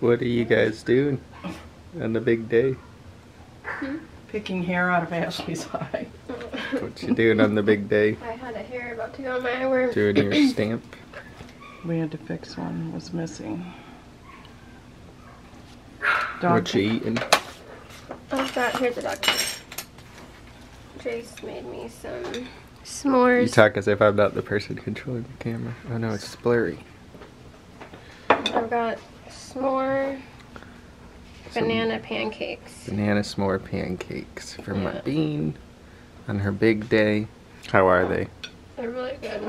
What are you guys doing on the big day? Picking hair out of Ashley's eye. What you doing on the big day? I had a hair about to go on my eyewear. Doing your stamp? We had to fix one, it was missing. Dog What you eating? I've got, here's a document. Jace made me some s'mores. You talk as if I'm not the person controlling the camera. Oh no, it's blurry. I've got s'more Some banana pancakes. Banana s'more pancakes from Yeah. Bean on her big day. How are they? They're really good.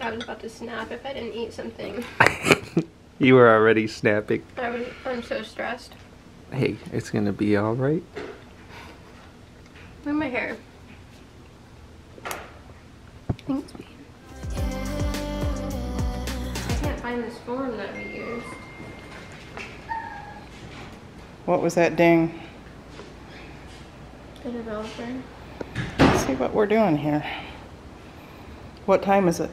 I was about to snap if I didn't eat something. you were already snapping. I was, I'm so stressed. Hey, it's gonna be alright. Look at my hair. I can't find this form that we used. What was that ding? The developer. Let's see what we're doing here. What time is it?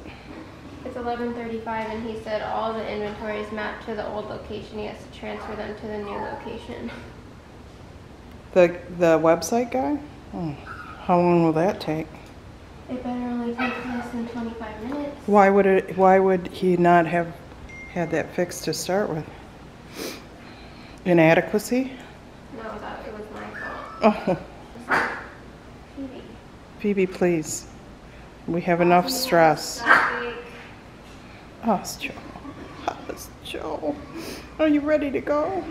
It's 11:35, and he said all the inventory is mapped to the old location. He has to transfer them to the new location. The the website guy? Oh, how long will that take? It better only take less than 25 minutes. Why would it? Why would he not have had that fixed to start with? Inadequacy? No, that it was my fault. Oh, Phoebe. Phoebe, please. We have enough stress. Oh, it's Joe. Oh, it's Joe. Are you ready to go?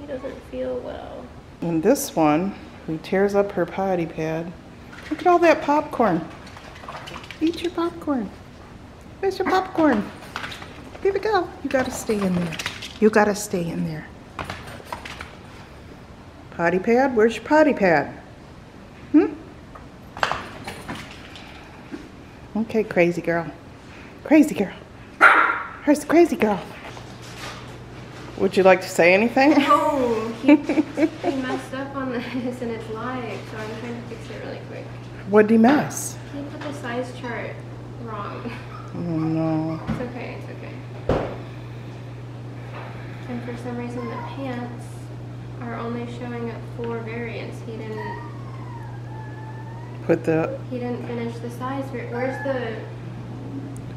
he doesn't feel well. And this one, he tears up her potty pad. Look at all that popcorn. Eat your popcorn. Where's your popcorn? Here we go. You gotta stay in there. You gotta stay in there. Potty pad? Where's your potty pad? Hmm? Okay, crazy girl. Crazy girl. Where's the crazy girl? Would you like to say anything? Oh, he, he messed up on this and it's live, so I'm trying to fix it really quick. What'd he mess? He put the size chart wrong. Oh no. It's okay, it's okay. And for some reason the pants are only showing up four variants. He didn't Put the, he didn't finish the size. Where's the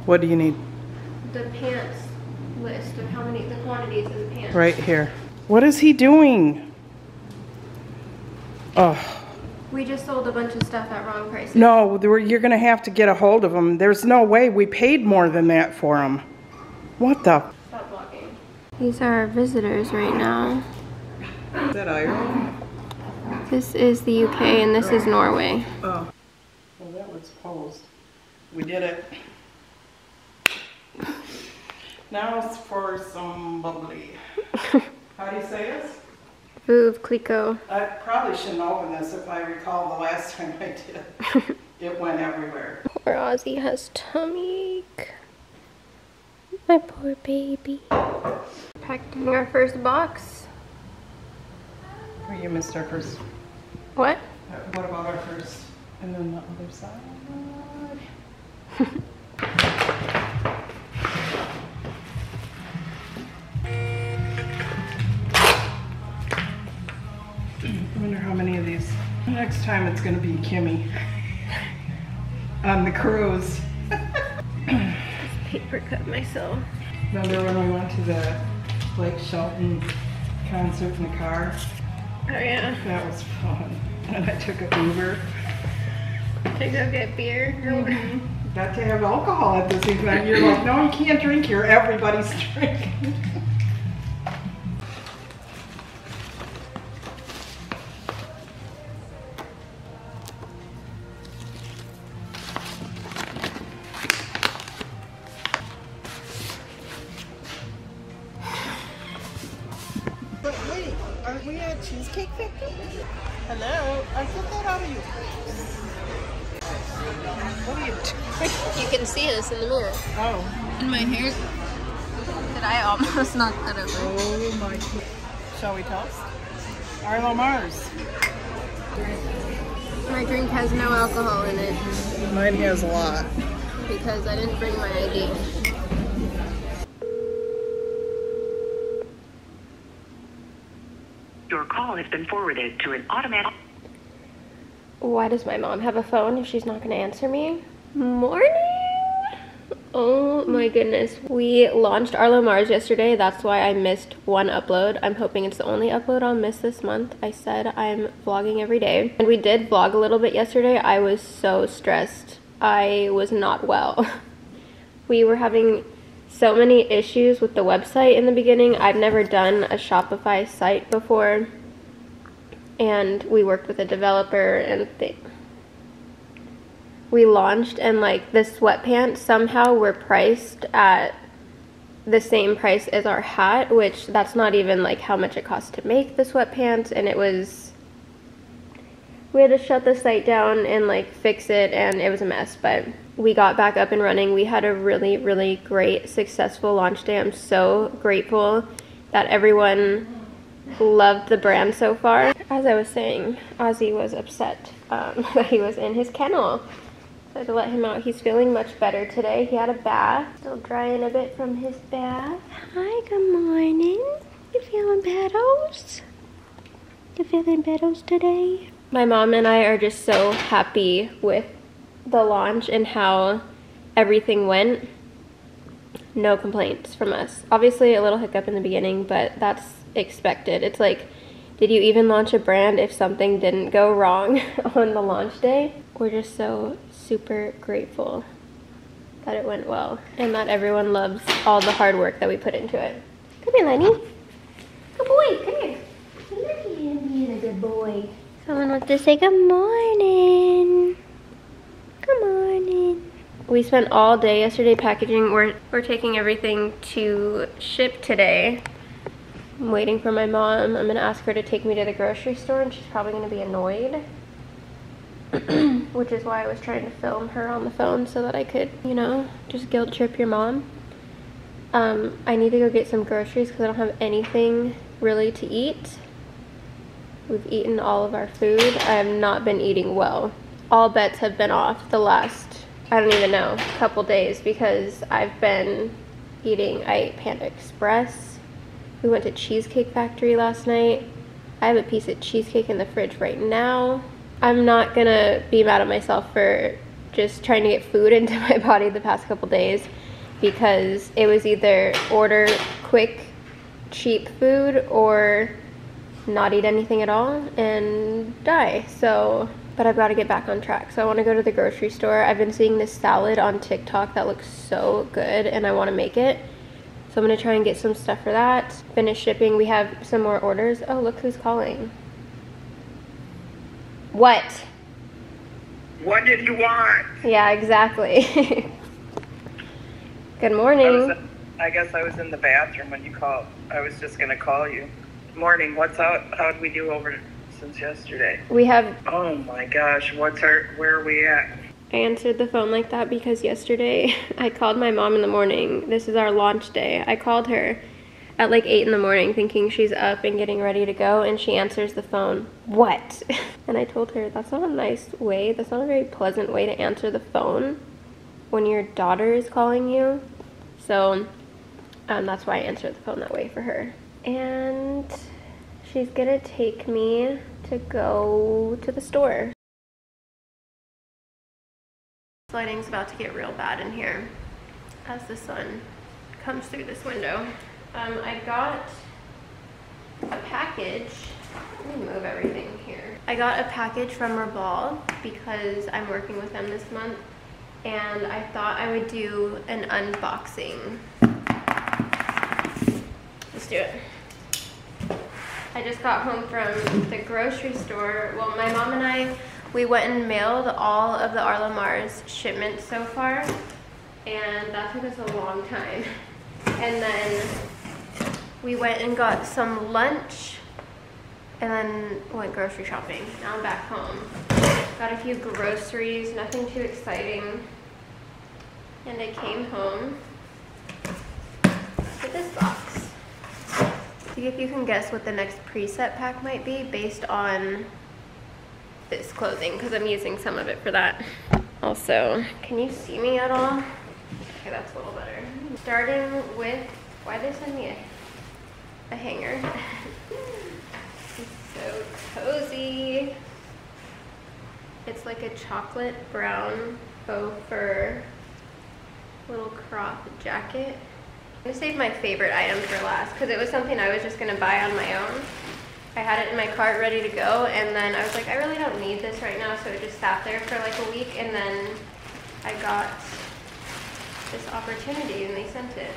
what do you need? the pants list of how many the quantities of the pants? Right here. What is he doing? Oh, We just sold a bunch of stuff at wrong prices. no, there- you're gonna have to get a hold of them. There's no way we paid more than that for them. What the? Stop blocking. These are our visitors right now. Is that Ireland? This is the UK and this is Norway. Oh. Well, that was posed. We did it. Now it's for some bubbly. How do you say this? Veuve Clicquot. I probably shouldn't open this if I recall the last time I did. It went everywhere. Poor Ozzy has tummy ache. My poor baby. Packing our first box. You missed our first. What? Uh, what about our first? And then the other side. I wonder how many of these. Next time it's gonna be Kimmy on the cruise. Paper cut myself. Remember when we went to the Blake Shelton concert in the car? Oh yeah. That was fun. And I took a Uber. To go get beer. Mm-hmm. Got to have alcohol at this event. You're like, no, you can't drink here. Everybody's drinking. Hello, I took that out of you. What are you doing? You can see us in the mirror. Oh. And my hair. Did I almost knock that over? Oh my. Shall we toast? Arlo Mars. My drink has no alcohol in it Mine has a lot. because I didn't bring my ID. Your call has been forwarded to an automatic. Why does my mom have a phone if she's not going to answer me? Morning! Oh my goodness. We launched Arlo Mars yesterday. That's why I missed one upload. I'm hoping it's the only upload I'll miss this month. I said I'm vlogging every day. And we did vlog a little bit yesterday. I was so stressed. I was not well. We were having so many issues with the website in the beginning. I'd never done a Shopify site before. And we worked with a developer and they we launched and like the sweatpants somehow were priced at the same price as our hat, which that's not even like how much it cost to make the sweatpants and it was we had to shut the site down and like fix it and it was a mess, but we got back up and running. We had a really really great successful launch day. I'm so grateful that everyone loved the brand so far. As I was saying, Ozzy was upset um, that he was in his kennel. So to let him out, he's feeling much better today. He had a bath, still drying a bit from his bath. Hi, good morning. You feeling bettos? You feeling bettos today? My mom and I are just so happy with the launch and how everything went. No complaints from us. Obviously a little hiccup in the beginning, but that's expected. It's like, did you even launch a brand if something didn't go wrong on the launch day? We're just so super grateful that it went well and that everyone loves all the hard work that we put into it. Come here, Lenny. Good boy, come here. Come here, being a good boy. Someone wants to say good morning. Good morning. We spent all day yesterday packaging. We're, we're taking everything to ship today. I'm waiting for my mom. I'm gonna ask her to take me to the grocery store and she's probably gonna be annoyed. which is why I was trying to film her on the phone so that I could, you know, just guilt trip your mom. Um, I need to go get some groceries because I don't have anything really to eat. We've eaten all of our food. I have not been eating well. All bets have been off the last, I don't even know, couple days because I've been eating, I ate Panda Express. We went to Cheesecake Factory last night. I have a piece of cheesecake in the fridge right now. I'm not gonna be mad at myself for just trying to get food into my body the past couple days because it was either order quick, cheap food or not eat anything at all and die. So, but I've got to get back on track. So I want to go to the grocery store. I've been seeing this salad on TikTok that looks so good and I want to make it. So I'm going to try and get some stuff for that. Finish shipping. We have some more orders. Oh, look who's calling. What? What did you want? Yeah, exactly. Good I, morning. was, I guess I was in the bathroom when you called. I was just gonna call you. Morning. What's out? How'd we do over since yesterday? We have Oh my gosh. What's our? Where are we at? I answered the phone like that because yesterday I called my mom in the morning. This is our launch day. I called her at like 8 in the morning thinking she's up and getting ready to go and she answers the phone. What? And I told her that's not a nice way. That's not a very pleasant way to answer the phone when your daughter is calling you. So um, that's why I answered the phone that way for her. And she's gonna take me to go to the store. Lighting's about to get real bad in here as the sun comes through this window. Um, I got a package. Let me move everything here. I got a package from Revolve because I'm working with them this month and I thought I would do an unboxing. Let's do it. I just got home from the grocery store. Well, my mom and I, we went and mailed all of the Arlo Mars shipments so far, and that took us a long time. And then we went and got some lunch, and then went grocery shopping. Now I'm back home. Got a few groceries, nothing too exciting. And I came home with this box. See if you can guess what the next preset pack might be based on this clothing because I'm using some of it for that. Also, can you see me at all? Okay, that's a little better. Starting with, why they send me a, a hanger? So cozy. It's like a chocolate brown faux fur little crop jacket. I'm gonna save my favorite item for last because it was something I was just gonna buy on my own. I had it in my cart ready to go and then I was like, I really don't need this right now, so it just sat there for like a week and then I got this opportunity and they sent it.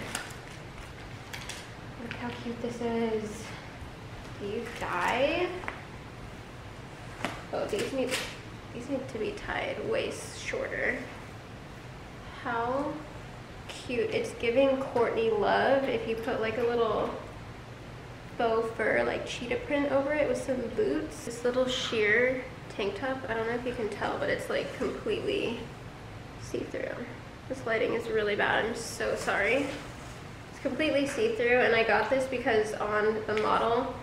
Look how cute this is. These die. Oh, these need these need to be tied waist shorter. How cute. It's giving Courtney love if you put like a little faux fur like cheetah print over it with some boots. This little sheer tank top, I don't know if you can tell, but it's like completely see-through. This lighting is really bad, I'm so sorry. It's completely see-through and I got this because on the model,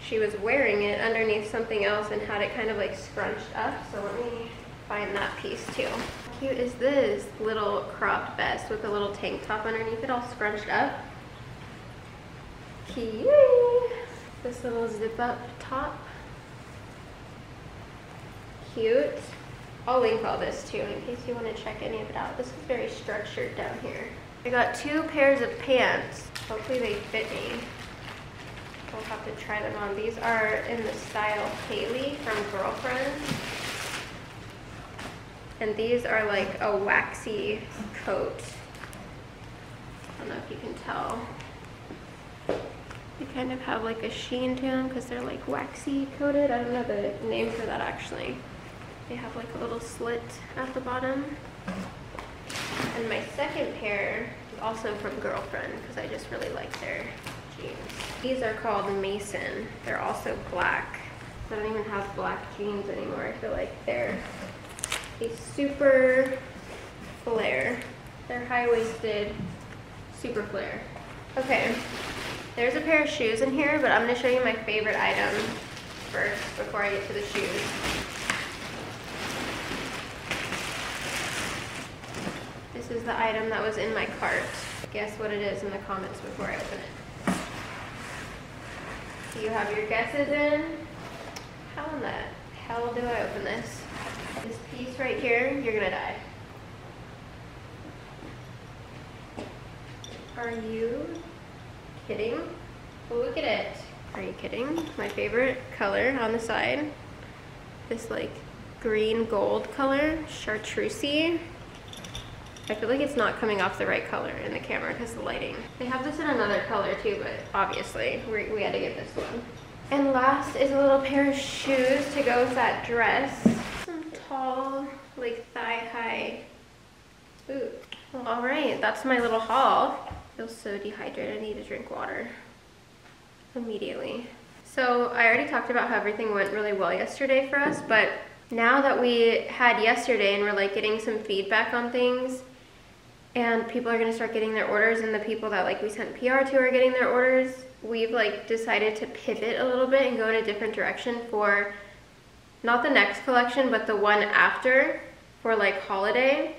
she was wearing it underneath something else and had it kind of like scrunched up. So let me find that piece too. How cute is this little cropped vest with a little tank top underneath it all scrunched up? Cute. This little zip up top. Cute. I'll link all this too in case you want to check any of it out. This is very structured down here. I got two pairs of pants. Hopefully they fit me. We'll have to try them on. These are in the style Hailey from GRLFRND. And these are like a waxy coat. I don't know if you can tell. They kind of have like a sheen to them because they're like waxy coated. I don't know the name for that actually. They have like a little slit at the bottom. And my second pair is also from GRLFRND because I just really like their jeans. These are called Mason. They're also black. I don't even have black jeans anymore. I feel like they're a super flare. They're high-waisted, super flare. Okay, there's a pair of shoes in here, but I'm gonna show you my favorite item first before I get to the shoes. This is the item that was in my cart. Guess what it is in the comments before I open it. Do you have your guesses in? How in the hell do I open this? This piece right here, you're gonna die. Are you kidding? Look at it. Are you kidding? My favorite color on the side. This like green gold color, chartreusey. I feel like it's not coming off the right color in the camera because the lighting. They have this in another color too, but obviously we, we had to get this one. And last is a little pair of shoes to go with that dress. Some tall, like thigh-high boot. Well, all right, that's my little haul. Feel so dehydrated, I need to drink water immediately. So I already talked about how everything went really well yesterday for us, but now that we had yesterday and we're like getting some feedback on things and people are gonna start getting their orders and the people that like we sent PR to are getting their orders, we've like decided to pivot a little bit and go in a different direction for not the next collection, but the one after for like holiday.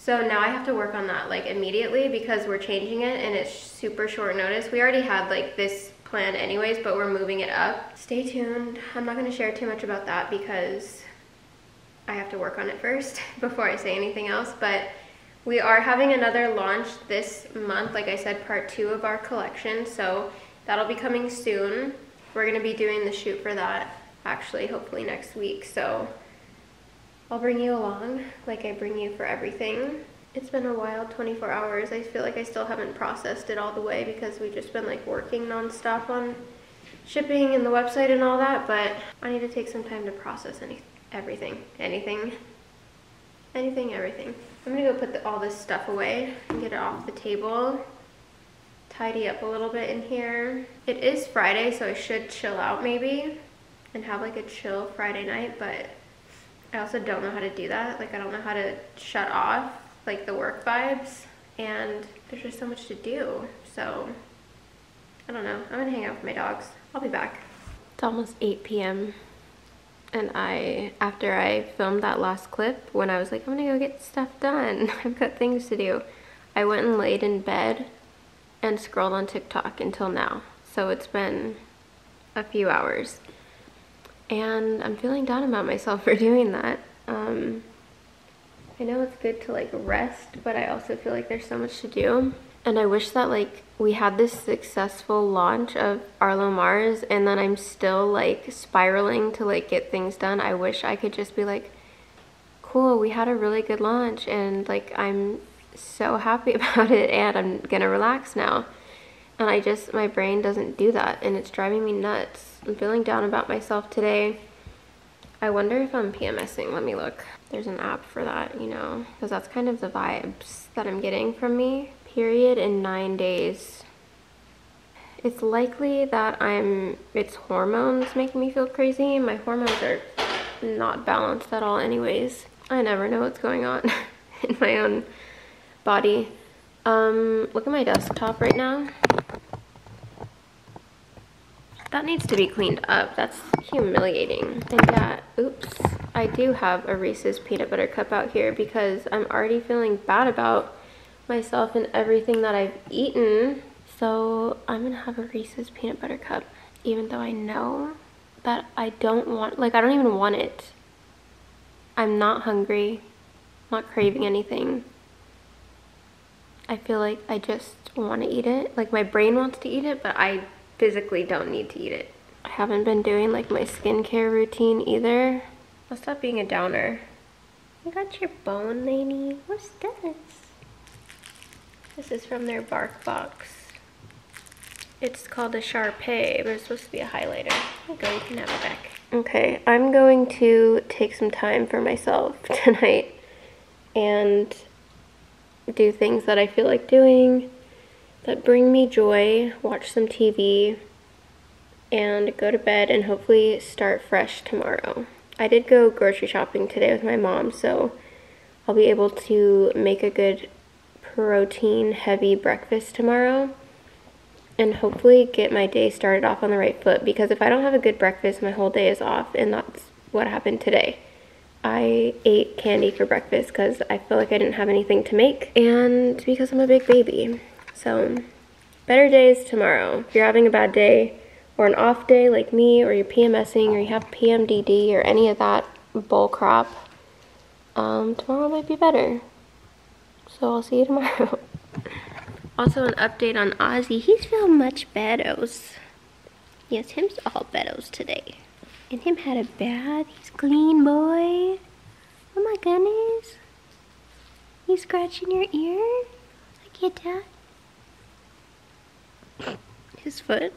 So now I have to work on that like immediately because we're changing it and it's super short notice. We already had like this plan anyways, but we're moving it up. Stay tuned. I'm not gonna share too much about that because I have to work on it first before I say anything else, but we are having another launch this month, like I said, part two of our collection, so that'll be coming soon. We're gonna be doing the shoot for that actually, hopefully next week, so I'll bring you along like I bring you for everything. It's been a wild 24 hours. I feel like I still haven't processed it all the way because we've just been like working nonstop on shipping and the website and all that, but I need to take some time to process any everything, anything, anything, everything. I'm gonna go put the, all this stuff away and get it off the table, tidy up a little bit in here. It is Friday, so I should chill out maybe and have like a chill Friday night, but I also don't know how to do that. Like I don't know how to shut off like the work vibes and there's just so much to do. So I don't know. I'm gonna hang out with my dogs. I'll be back. It's almost 8 p.m. And I, after I filmed that last clip, when I was like, I'm gonna go get stuff done, I've got things to do, I went and laid in bed and scrolled on TikTok until now. So it's been a few hours. And I'm feeling down about myself for doing that. Um, I know it's good to like rest, but I also feel like there's so much to do. And I wish that like we had this successful launch of Arlo Mars and then I'm still like spiraling to like get things done. I wish I could just be like, cool, we had a really good launch and like I'm so happy about it and I'm gonna relax now. And I just, my brain doesn't do that and it's driving me nuts. I'm feeling down about myself today. I wonder if I'm PMSing. Let me look. There's an app for that, you know, because that's kind of the vibes that I'm getting from me. Period in nine days. It's likely that I'm, it's hormones making me feel crazy. My hormones are not balanced at all anyways. I never know what's going on in my own body. Um, look at my desktop right now. That needs to be cleaned up. That's humiliating. And yeah, oops. I do have a Reese's peanut butter cup out here because I'm already feeling bad about myself and everything that I've eaten. So I'm gonna have a Reese's peanut butter cup, even though I know that I don't want, like I don't even want it. I'm not hungry, not craving anything. I feel like I just want to eat it. Like my brain wants to eat it, but I physically don't need to eat it. I haven't been doing like my skincare routine either. I'll stop being a downer. You got your bone, lady. What's this? This is from their BarkBox. It's called a Shar Pei, but it's supposed to be a highlighter. There you go, you can have it back. Okay, I'm going to take some time for myself tonight and do things that I feel like doing that bring me joy, watch some TV, and go to bed and hopefully start fresh tomorrow. I did go grocery shopping today with my mom, so I'll be able to make a good protein heavy breakfast tomorrow and hopefully get my day started off on the right foot because if I don't have a good breakfast, my whole day is off, and that's what happened today. I ate candy for breakfast because I feel like I didn't have anything to make and because I'm a big baby. So, better days tomorrow. If you're having a bad day or an off day like me, or you're PMSing, or you have PMDD, or any of that bull crap, um, tomorrow might be better. So, I'll see you tomorrow. also, an update on Ozzy. He's feeling much beddos. Yes, him's all beddos today. And him had a bath. He's clean, boy. Oh my goodness. You scratching your ear? I get that. His foot.